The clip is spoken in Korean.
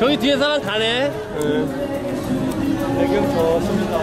저기 뒤에 사람 가네. 네. 배경 좋습니다.